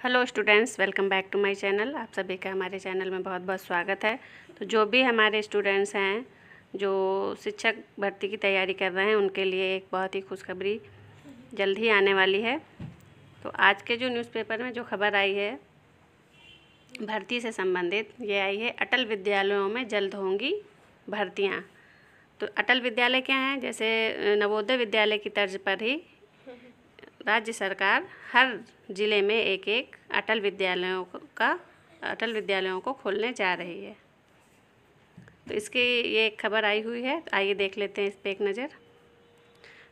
Hello students, welcome back to my channel. आप सभी का हमारे चैनल में बहुत बहुत स्वागत है। तो जो भी हमारे स्टूडेंट्स हैं, जो शिक्षक भर्ती की तैयारी कर रहे हैं, उनके लिए एक बहुत ही खुशखबरी जल्द ही आने वाली है। तो आज के जो न्यूज़पेपर में जो खबर आई है, भर्ती से संबंधित, ये आई है, अटल विद्यालयों में जल्द होंगी भर्तियाँ। तो अटल विद्यालय क्या हैं? जैसे नवोदय विद्यालय की तर्ज पर ही राज्य सरकार हर ज़िले में एक एक अटल विद्यालयों का अटल विद्यालयों को खोलने जा रही है। तो इसकी ये खबर आई हुई है, आइए देख लेते हैं इस पर एक नज़र।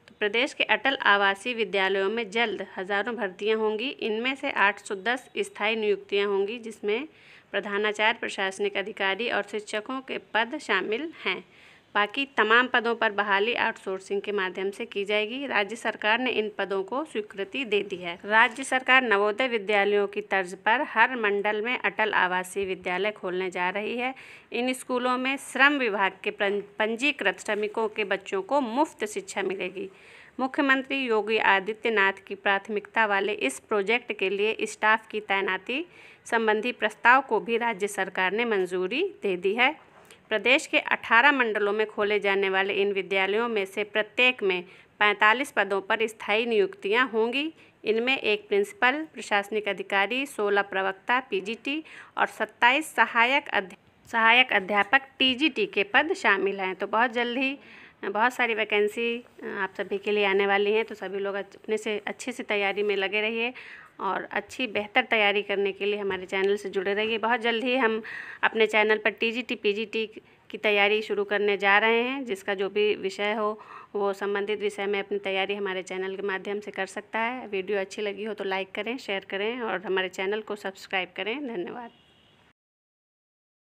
तो प्रदेश के अटल आवासीय विद्यालयों में जल्द हज़ारों भर्तियाँ होंगी, इनमें से 810 स्थायी नियुक्तियाँ होंगी, जिसमें प्रधानाचार्य, प्रशासनिक अधिकारी और शिक्षकों के पद शामिल हैं। बाकी तमाम पदों पर बहाली आउटसोर्सिंग के माध्यम से की जाएगी। राज्य सरकार ने इन पदों को स्वीकृति दे दी है। राज्य सरकार नवोदय विद्यालयों की तर्ज पर हर मंडल में अटल आवासीय विद्यालय खोलने जा रही है। इन स्कूलों में श्रम विभाग के पंजीकृत श्रमिकों के बच्चों को मुफ़्त शिक्षा मिलेगी। मुख्यमंत्री योगी आदित्यनाथ की प्राथमिकता वाले इस प्रोजेक्ट के लिए स्टाफ की तैनाती संबंधी प्रस्ताव को भी राज्य सरकार ने मंजूरी दे दी है। प्रदेश के 18 मंडलों में खोले जाने वाले इन विद्यालयों में से प्रत्येक में 45 पदों पर स्थायी नियुक्तियाँ होंगी। इनमें एक प्रिंसिपल, प्रशासनिक अधिकारी 16 प्रवक्ता, पीजीटी और 27 सहायक अध्या, सहायक अध्यापक, टीजीटी के पद शामिल हैं। तो बहुत जल्द ही बहुत सारी वैकेंसी आप सभी के लिए आने वाली हैं तो सभी लोग अपने से अच्छे से तैयारी में लगे रहिए और अच्छी, बेहतर तैयारी करने के लिए हमारे चैनल से जुड़े रहिए। बहुत जल्द ही हम अपने चैनल पर टीजीटी, पीजीटी की तैयारी शुरू करने जा रहे हैं, जिसका जो भी विषय हो, वो संबंधित विषय में अपनी तैयारी हमारे चैनल के माध्यम से कर सकता है। वीडियो अच्छी लगी हो तो लाइक करें, शेयर करें और हमारे चैनल को सब्सक्राइब करें। धन्यवाद।